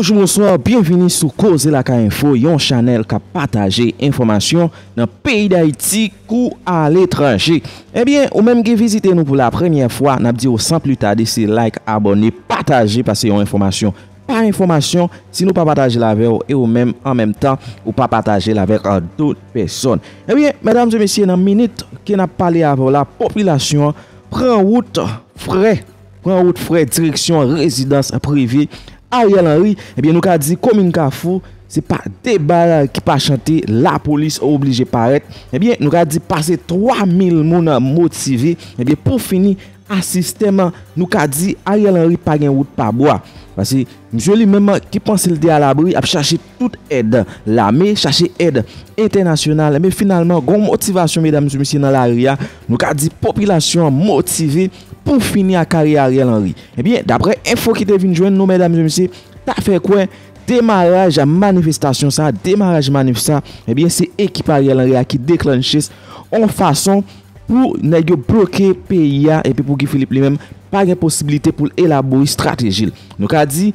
Bonjour, bonsoir, bienvenue sou Koze Laka Info, yon chanel ka pataje informasyon nan peyi d'Haïti kou al etranje. Ebyen, eh ou menm ge vizite nou pou la premye fwa, nap di ou san plu tade si like, abone, pataje, pase yon informasyon. Pa informasyon, si nou pa pataje la veyo, e ou menm an menm tan, ou pa pataje la veyo an dout peson. Ebyen, medam ze mesye nan minute ki nap pale avon la populasyon, pren wout fre, pren wout fre direksyon rezidans privi, Ariel Henry, eh ebyen nou ka di komine Kafou, se pa debara ki pa chante, la polis oblije paret, ebyen eh nou ka di pase 3000 moun motive, ebyen eh pou fini asisteman nou ka di Ariel Henry pa gen wout pa boa. Pase, msye li menman ki panse lide al abri ap chache tout ed la me, chache ed internasyonal, me finalman, goun motivasyon, mesdames msye messieurs, nan la ria, nou ka di popilasyon motive, pou fini a kari Ariel Henry. Eh ebyen, dapre info ki te vin jwen nou, mèdames et monsye, ta fè kwen demaraj a manifestasyon sa, demaraj manifestasyon, ebyen, eh se ekip Ariel Henry a ki deklanches an fason pou negyo bloke peyi ya, epi pou ki Filip li mèm pa gen posibilite pou elabori strategil. Nou ka di,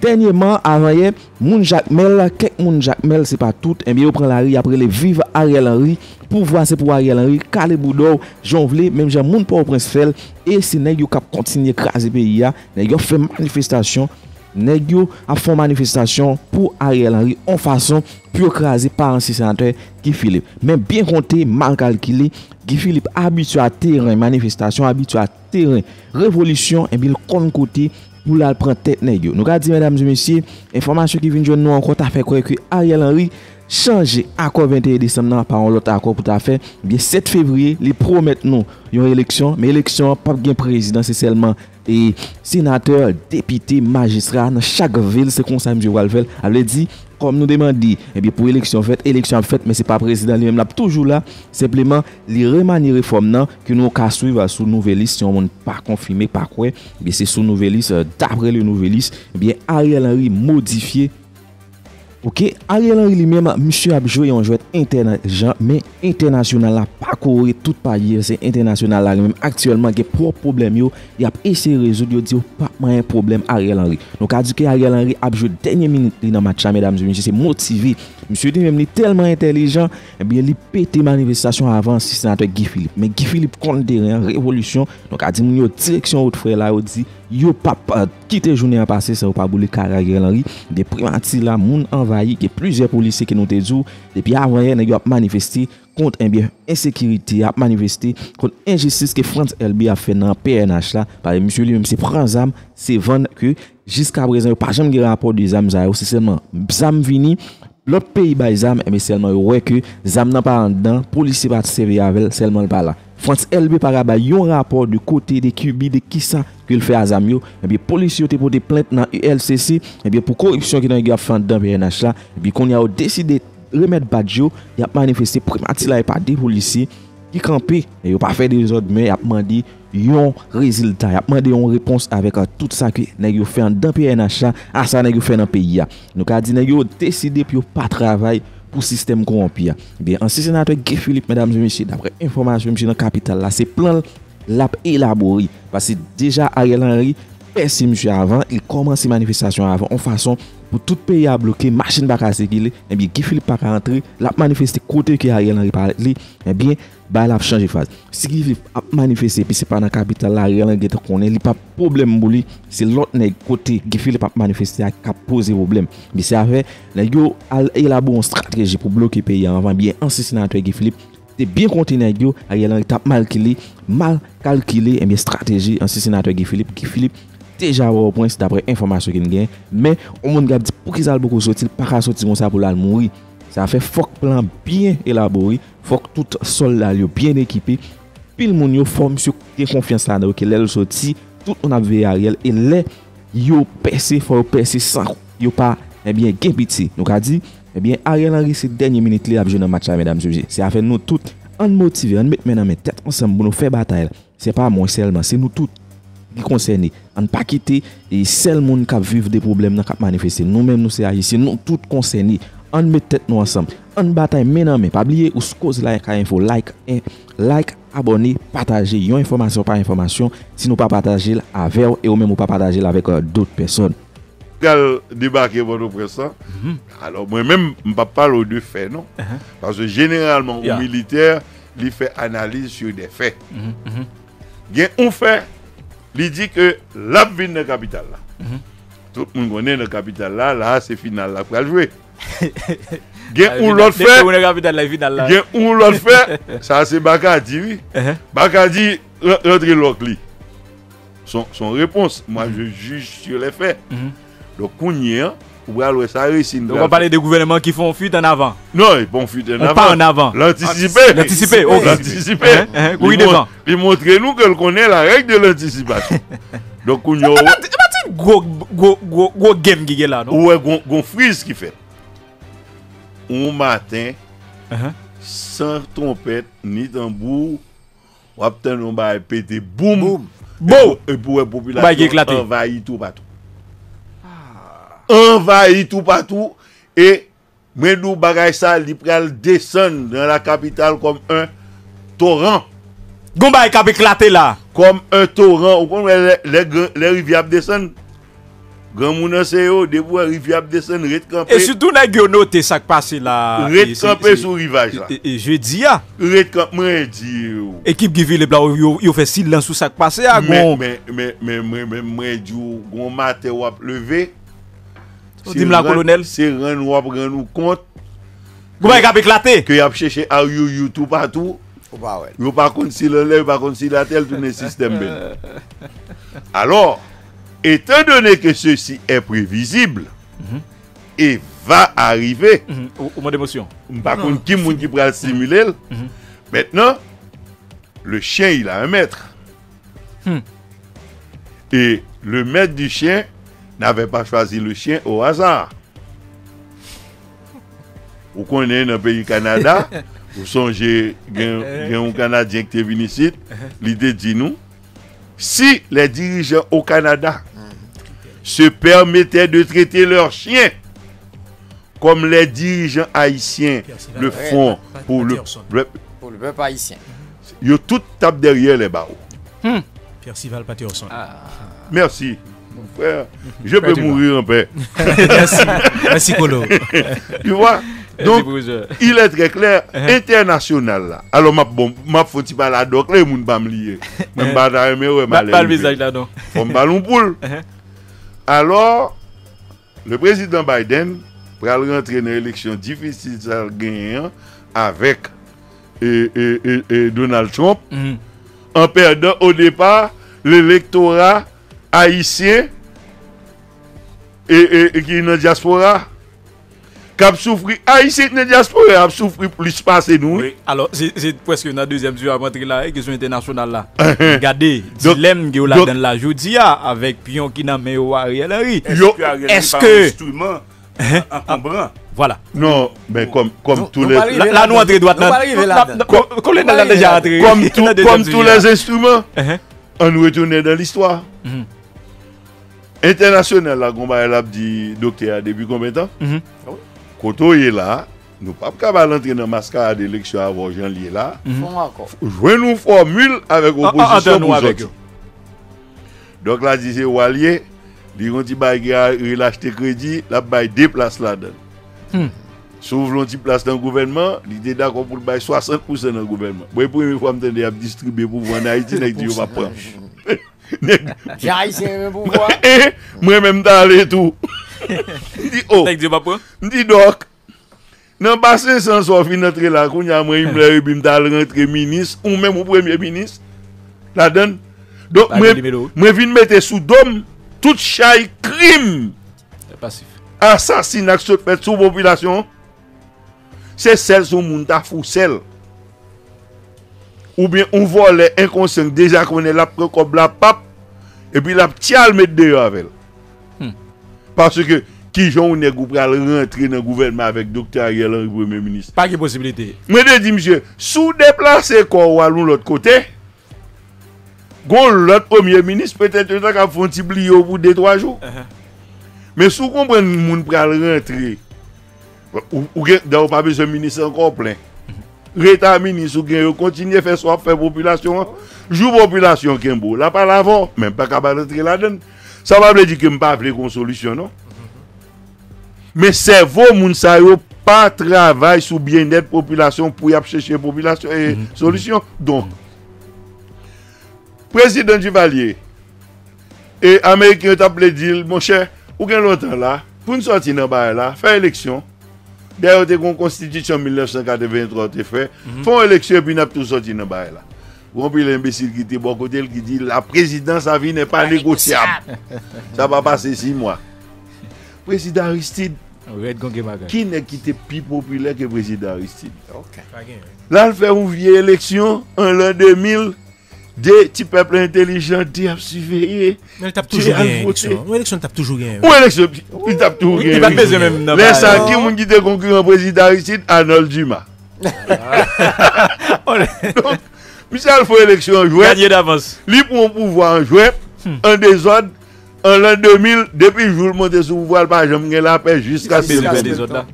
Denyeman, avanyen, moun jakmel, kek moun jakmel se pa tout, eh enbi yo pren la ri apre le vive Ariel Henry, pou vwa se pou Ariel Henry, kale boudou, jonvle, menm jan moun pou ou prens fel, e se neg yo kap kontinye krasi pe ya, neg yo fe manifestasyon, neg yo ap fon manifestasyon pou Ariel Henry, an fason pou yo krasi par ansi senatè Gifilip. Men bien konte, man kalkile, Gifilip a teren, manifestasyon abitou a teren, revolisyon, enbi eh l kon kote, pou lal pran tet neg yo. Nou ka di, mèdames et messieurs, informasyon ki vin joun nou anko ta fè kwe ki Ariel Henry chanje akor 21 Desem nan pa an lot akor pou ta fè. Biye 7 Fevriye, li promet nou yon eleksyon, men eleksyon pap gen prezident se selman e senateur, depite, magistra nan chak vil se konsa mjou walvel. Avle di, kom nou demandi, ebi pou eleksyon fèt, eleksyon fèt, men se pa prezident li men lap toujou la, sepleman li remani reform nan, ki nou ka suiv sou nouvelis, si yon moun pa konfime, pa kwe, ebi eh se sou nouvelis, euh, dapre le nouvelis, ebi eh Ariel Henry modifiye Ok, Ariel Henry li mèm, msè ap jwè yon jwèt internajan, men internasyonan la pa kore tout pa yè, se internasyonan la li mèm, aktuelman ge pro problem yo, yap ese rezoud yo di yo pa mayen problem Ariel Henry. Nou ka di ke Ariel Henry ap jwè denye minute li nan matcha, mèdames et messieurs, se motivi Monsye di mèm li telman intelijan, ebyen eh li pete manifestasyon avan si senatè Guy Philippe. Men Guy Philippe konde deren, revolusyon, donk a di moun yo direksyon ou tfre la, ou di yo pap euh, kite jounen an pase, se ou pa boule karagel anri, de primati la moun envayi, ke plizye polise ki nou te djou, depi avanyen ne yo ap manifesti, kont enbyen ensekiriti, ap manifesti, kont enjistis ke Frans Elbi a fe nan PNH la, pari msye li mse pran zam, se van ke, jiska prezen, yo pa jem ge rapor de zam zay, ou se selman zam vini, Lop peyi bay zam, eme selman yo weke, zam nan pa an dan, polisi pa te seve yavel, selman l pa la. Frans LB para bay yon rapor du kote de kubi de kisa ke l fe a zam yo, eh ebi polisi yo te pote plente nan ULCC, ebi eh pou korupsyon ki nan yon fan dan PNH la, ebi eh kon ya yo deside remet badjo, yap manifesti primati la e pa de polisi, ki kampe, e yo pa fe de zot men, ap mandi yon rezultat, ap mandi yon repons avek a tout sa ki neg yo fe an dan PNH NHA, a sa neg yo fe nan peyi ya. Nou ka di neg yo deside pi yo pa travay pou sistem korompi ya. Bien, ansi senatwe G. Philippe, mèdames et messieurs, dapre informasyon msye nan kapital la, se plan lap elabori, pasi deja Ariel Henry, pesi msye avan, il komanse manifestasyon avan, an fason pou tout peyi a bloke, machin baka sekile, ebyen Guy Philippe baka rentre, lap manifeste kote ki Ariel Henry paret li, ebyen eh ba lap chanje faz. Si Guy Philippe ap manifeste, pi se pa nan kapital la Ariel Henry gete konen, li pa problem mbou li, se lot neg kote Guy Philippe ap manifeste a kap pose problem. Bi se afe, neg yo al elabou an strategi pou bloke peyi avan, biye ansisinatwe Guy Philippe, te bien konti neg yo, Ariel Henry tap mal kile, mal kalkile, ebyen eh strategi ansisinatwe Guy Philippe, Guy Philippe, deja wè wè pwens dapre informasyon gen gen, men, ou moun gap di pou ki zal boko sotil, pa ka sotil kon sa pou lal mouri. Sa fe fok plan bien elabori, fok tout sol lal yo bien ekipi, pil moun yo fòm sou te konfians la nan wè ke lèl soti, tout moun ap veye a riel, e lè yo pese, fò yo pese san, yo pa, ebyen gen biti. Nou ka di, ebyen a riel anri se denye minute li ap joun matcha, mèdam soubje. Se a fe nou tout an motive, an met men an men tèt, ansem, bon nou fe batay la. Se pa moun selman, se nou tout. Ki konseyni, an pa kite e sel moun kap viv de problem nan kap manifeste nou men nou se aji, se nou tout konseyni an metet nou ansam an batay menan men, pa bliye ou like a info, like, like abone, pataje, yon informasyon pa informasyon si nou pa pataje la avew, e ou men mou pa pataje la vek dout person qu'elle débarquer pour nous ça. Alors moi-même, je ne pas parler de faits, non? Parce que généralement, Yeah. au militaire, il fait analyse sur des faits. Mhm, mhm. Il y a un fait, il dit que la ville dans la capitale là. Mhm. Tout le monde connaît la capitale là, là c'est final là pour aller jouer. Un final- l'autre fait, a un l'autre fait, ça c'est Bakadi, oui. Uh-huh. Bakadi, rentre l'autre li. Son, son réponse, moi je juge sur les faits. Mhm. Donc, va aller ça réussit. Donc on va parler des gouvernements qui font fuite en avant. Non, ils vont fuir en On avant. part en avant. L'anticiper. L'anticiper, ok. L'anticiper. Hein, hein, oui, devant. montre- Il montre nous qu'elle connaît la règle de l'anticipation. Donc, on y a. C'est gros, gros, gros, gros game qui est là, non? Ouais, gon frise qui fait. Un matin, Uh-huh. sans trompette ni tambour, on va péter boum. Boum. Et pour la Bah, population envahit tout partout. Envahit tout partout. Et, nous bagay ça, pral descendre dans la capitale comme un torrent. Gomba cap éclaté là. Comme un torrent. Comprenez les, les, les rivières descendent. Grand moun c'est yo, de vous rivière descend, ret campé. Et surtout, n'a pas noté ça qui passe là. Ret campé sur rivage là. Et- et Je dis, ah, Ret campé, dit yo. équipe qui blancs, ils fait silence sur ça qui passe. Ah, Mais, mais, mais, mais, mais, mais, moi dit yo, gon matin wap levé. Dit la colonel. C'est rendre nous compte Gomba est cap éclaté. que y a cherché à you you tout partout. Ou pas, ouais. Yo pas contre si le lève, pas contre si la telle, tout le système. Alors, étant donné que ceci est prévisible et va arriver, Mhm, Au au mot d'émotion. par contre, qui qui pourra le simuler, Mhm. maintenant, le chien, il a un maître. Hmm. Et le maître du chien n'avait pas choisi le chien au hasard. Vous connaissez dans le pays Canada, vous songez, il y a un Canadien qui est venu ici, l'idée dit nous, si les dirigeants au Canada se permettaient de traiter leurs chiens comme les dirigeants haïtiens le font pour le, le- Pour le peuple haïtien. Yo tout tape derrière les barreaux. Percival Patterson. Merci, mon frère. Je peux mourir en paix. Merci. Merci, Colo. Tu vois Donc, il est très clair, international là. Alors, ma bon, ma faut pas la doc, les moun pas me lier. Même pas dans mais ouais, pas mal le visage là, non. Faut me ballon poule. Alors, le président Biden va rentrer dans l'élection difficile ça gagner hein, avec et, et- et- et Donald Trump Mhm. en perdant au départ l'électorat haïtien et, et- et qui est dans la diaspora. Qui a souffert, haïtien qui est dans la diaspora a souffert plus passé nous. Oui. Alors, c'est presque dans la deuxième tour à rentrer là, et question internationale là. Uh-huh. Regardez, Donc- dilemme qui est là dans la jeudi ah, avec pion qui n'a mais au Ariel Henry. Est-ce que- instrument encombrant non, mais comme, comme Nous- tous nous les... Là, nous entré droite comme, la tous les instruments, on nous retourne dans l'histoire. Internasyonel la gomba el ap di dokte a debi konben tan? Mm -hmm. ah oui. Koto ye la, nou pap kabal antre nan maska a deleksyon avon jan liye la. Mm -hmm. Jwen nou formule avèk oposisyon pou zot. Dok la di se walye, di yon ti bay ge a relachte kredi, la bay de plas la den. Hmm. Souv lon ti plas nan gouvenman, li de dakon pou bay 60% nan gouvenman. Bwe pou yon fwa mten de ap distribe pou vwane Haiti nek di yo pa pranj. Jayisyen men pou kwa? E, mwen men mta ale tou. Ndi oh. o. Tek di bapwa? Ndi dok. Nan basen san sofi netre la koun ya mwen imle e bim tal rentre minis. Ou men mwen premye minis. La den. Dok mwen vin mette sou dom. Tout chay krim. E Asasin ak sot pet sou populasyon. Se sel sou moun ta fou sel. Ou bien ou vole inkonsenk. Deja konen la prekob la pap. Et puis la tial mettre dehors avec elle. Hmm. Parce que qui j'en est pour rentrer dans le gouvernement avec docteur Ariel Henry premier ministre. Pas de possibilité. Moi je dis monsieur, sous déplacer quoi ou l'autre côté. L'autre premier ministre peut-être que ça font petit blier au bout de 3 jours. Mais sous comprendre moun pral rentrer. Ou ou gen dans pas besoin de ministre encore plein. Réta ministre ou gen yo continuer faire soit faire population. Jou populasyon kembo, la pa la von, men pa kabal rentre la den. Sa pa ble di kem pa aple konsolusyon, non? Men servo moun sa yo pa travay sou bien net populasyon pou yap chèche populasyon eh, mm-hmm. e mm solusyon. Don, prezident Duvalier eh, e Amerikyon tap ple dil, mon chè, ou gen lontan la, pou nou sorti nan baye la, fè eleksyon, Dè yo te kon konstitisyon 1983 te fè, mm-hmm. fon eleksyon pi nap tou soti nan baye la. Ou anpil imbesil ki te bon kote, ki di la prezident sa vi nè pa negosyab. Sa pa pase 6 mwa. Prezident Aristide, ki ne ki te pi popüler ke prezident Aristide. Okay. La l fè ou vie eleksyon, an l'an 2000, de ti peple intelijant, di ap suveye. Men tap toujou gen eleksyon. Ou eleksyon tap toujou gen. Ou eleksyon tap toujou gen. Lè sa ki moun ki te konkuren prezident Aristide, Arnold Dumas. Donc, Michel fò eleksyon an jwè, Gagné d'avance. li pou an pouvoi an jwè, an dezod, an lan 2000, depi joul monte sou pouvoi, l pa jom gen la se des autres là.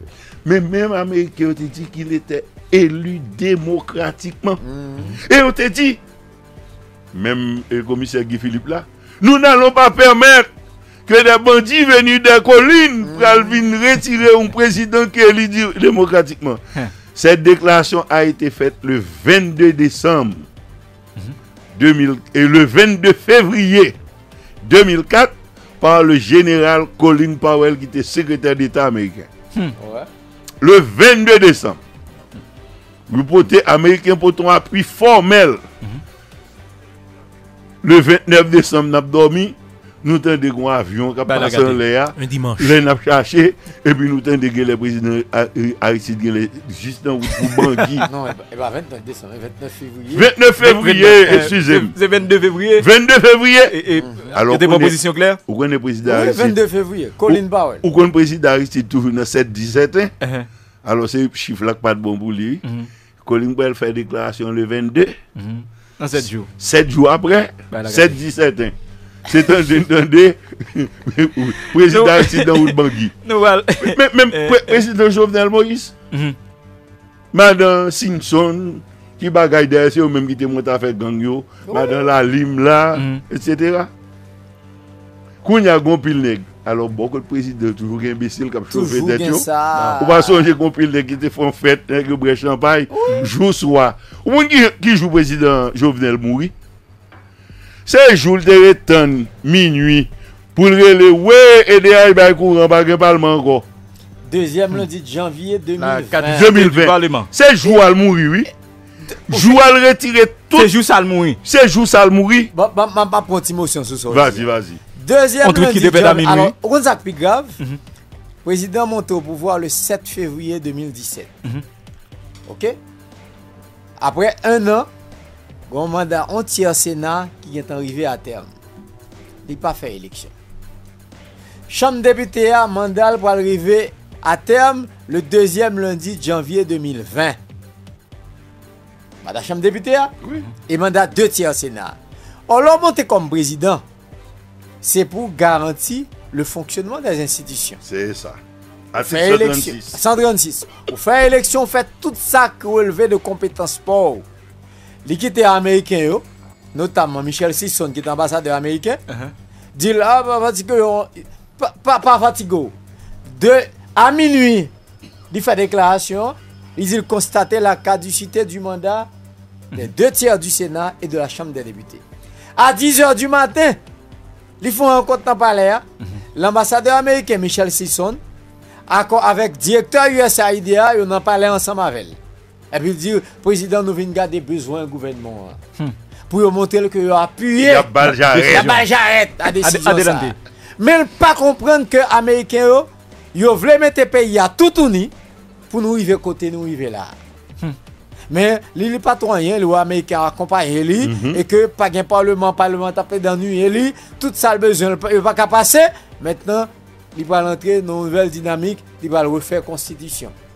Men mèm Amerike yo te di ki il ete elu demokratikman. E yo te di, mèm e komiser Guy Philippe la, nou n'allons pa permèr ke de bandi venu de kolin pral vin retire un prezident ki elu di demokratikman. Cette déclaration a été faite le 22 décembre 2000, et le 22 février 2004 par le général Colin Powell qui était secrétaire d'État américain. Ouais. Le 22 décembre. Le côté américain pour ton appui formel. Le 29 décembre, nous avons dormi. Nous avons un avion qui a Bah, passé regardez. en l'air. Un dimanche. Lè n ap chache, epi nou ten de gen le prezident A- euh, Aristide gen le Just nan wout pou Bangui Non, eh ben, eh ben 29 décembre, 29 février. 29 févriye, Euh, excusez-moi C'est 22 février. 22 févriye Et, et Alors, il y a des on est- propositions claires Ou kon ne prezident Oui, Aristide 22 février. Colin Powell. Ou kon prezident Aristide toujou nan 7-17 hein? Uh-huh. Alors se chif lak pat bon pou li Mhm. Colin Powell fè deklarasyon le 22 Dans 7 jours. 7 jou apre Bah, la 7-17 hein? Se tan jentande Prezident Aristide nan wout Bangui. Nous voilà. Mè- Mèm Eh, pre- prezident Jovenel Moïse. Mhm. Madan Simpson Ki bagay der se ou mèm ki te monta fè gang yo. Madan la lim la Mhm. Etc Koun ya gon pil neg Alors bokot prezident toujou gen imbesil Kap choufe Toujours det gen yo. ça. Ou pa sonje gon pil neg ki te fon fèt Neg yo bre champay Jou swa Ou moun ki, ki jou prezident Jovenel mouri Se jou l te retan Minui Pou l rele we Ede ay bay kouran Bagay palman ko Deuxième lundi de janvier La 2020. 4 2020. du Parlement. Se jou al mouri oui Jou al retire tout C'est juste ça le mourir. Se jou sal mouri Bon, bon, bon, pas prendre émotion sur ça. Vas-y, vas-y Deuxième On trouve lundi de minuit. Alors, on ça plus grave. Président monte au pouvoir le 7 février 2017. OK? Après un an, un mandat entier Sénat qui est arrivé à terme. Il n'a pas fait élection. Chambre député a mandat pour arriver à terme le deuxième lundi de janvier 2020. Mandat chambre député a Oui. et mandat deux tiers Sénat. On l'a monté comme président. C'est pour garantir le fonctionnement des institutions. C'est ça Article élection. 136 136. Pour faire élection, faites tout ça qui relevé de compétences L'équipe américain, yo, notamment Michel Sisson, qui est ambassadeur américain, dit là, pas fatigué, on- pas, pas, pas fatigué. De, à minuit, il fait déclaration, il dit constater la caducité du mandat des deux tiers du Sénat et de la Chambre des députés. À 10h du matin, ils font un compte dans le palais. hein. L'ambassadeur américain Michel Sisson, avec directeur USAID, ils ont parlé ensemble avec elle. Et puis il dit, président, nous venons garder besoin du gouvernement. hein. Pour lui montrer que appuyé. Y a bal j'arrête. La la décision. Ça. Mais pas comprendre que les Américains, yo, yo voulaient mettre le pays à tout uni pour nous arriver côté, nous arriver là. Mais li li pas trop rien, le américain accompagne lui et que pas un parlement, parlement dans nuit et lui, tout ça le besoin, il pas qu'à passer. Maintenant, il va rentrer dans une nouvelle dynamique, il va refaire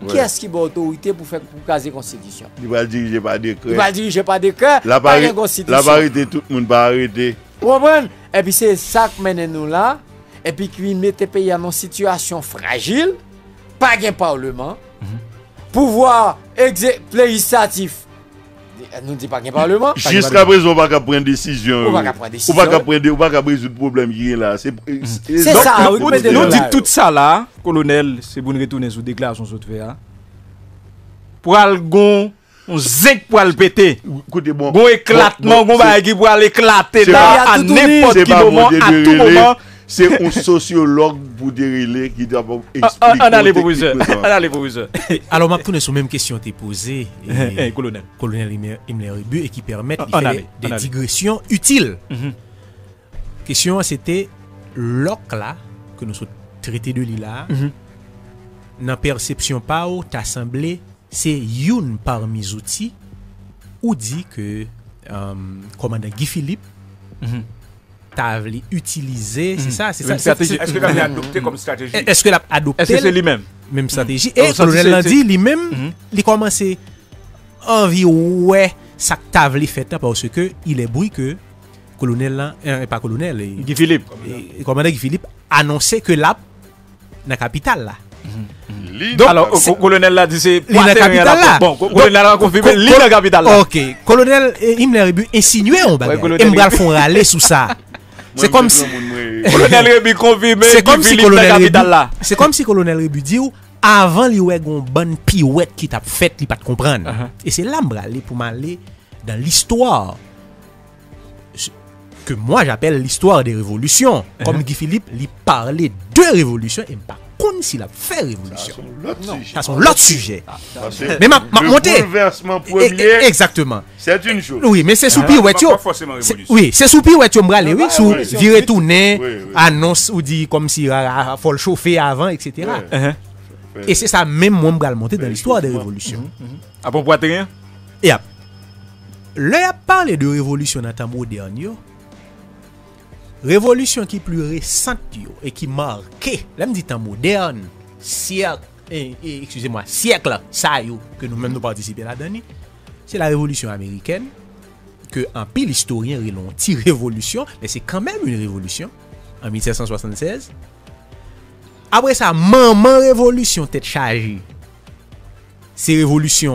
Ki ouais. eski bo otorite pou fèk pou kaze konstitisyon? Di pa dirije pa dekre. Di pa dirije pa dekre, pa gen konstitisyon. La parite tout moun pa arete. Wapren? Epi se sak menen nou la, epi ki mette peyi anon situasyon fragil, pa gen parleman, mm -hmm. pouvoar plejistatif Pas de parlement. Pouvoir exé- législatif Nou di pa gen parlement. Jiska prezon ou pa ka pren desisyon. Ou pa ka pren desisyon. Ou pa ka pren de- ou pa ka prezout problem ki gen la. Se C'est ça, oui, Nou mais de nou là, dit là. tout sa la, kolonel, se pou nou retounen sou deklarasyon sou te fe a. Pou al gon, on zek pou al pete. Koute bon. Gon eklatman, gon ba ki pou al eklate c'est la, pas- a tout nepot Se ki pa moman, moun a de tout moman. Se yon sociolog bouderile ki d'abord explique. An ale pou wizeur. An ale pou wizeur. Alors, m'a tourné sou mèm question te posé. Kolonel. Kolonel Imler Rebu et qui permettent des digressions utiles. Question, c'était l'oc là, que nous sommes traités de l'ILA, nan perception pa ou ta semblé, se youn parmi zouti ou di ke komanda euh, Guy Philippe tav li utilize, se hmm. sa, se sa. Eske la li adopte kom strategi? Eske la adopte? Eske se li men? Mem strategi. E, kolonel lan di, li men, li komanse anvi wè sak tav li fèt nan pwòsè ke il e boui ke kolonel lan, e euh, pa kolonel, Guy Philippe, komandè Guy Philippe, anonsè ke la nan kapital la. Donc, Alors, kolonel la di se Li nan kapital la Bon, kolonel la konfime Li nan kapital la Ok, kolonel euh, Imler e bu insinuè an bagay E mgal fon rale sou sa C'est comme si colonel Rebi confirmé C'est comme si colonel Rebu C'est comme si colonel Rebu dit avant li wè gon bonne pirouette qui t'a fait li pas te comprendre. Uh -huh. Et c'est là m'aller pour m'aller dans l'histoire que moi j'appelle l'histoire des révolutions. Uh -huh. Comme Guy Philippe, il parlait de révolution et pas contre s'il a fait révolution. Ça sont l'autre sujet. Mais ma, ma Le montée. bouleversement Eh, premier, eh, Exactement. c'est une chose. Oui, mais c'est yo. forcément C'est- révolution. Oui, c'est sous pirouette yo m'brale, oui, sous oui. virer tourner, Oui, oui. annonce ou dit comme si ah, ah, faut le chauffer avant, etc. Uh-huh. Et c'est ça même moi m'bral monter dans l'histoire des révolutions. A bon poitrine Et le a parlé de révolution dans temps moderne yo, révolution qui plus récente yo, et qui marqué, là me dit temps moderne, siècle, eh, eh, excusez-moi, siècle, ça yo, que nous même nous participons là-dedans, c'est la révolution américaine, que un pile historien relon révolution, mais c'est quand même une révolution, en 1776. Après ça, maman révolution tête chargée. C'est révolution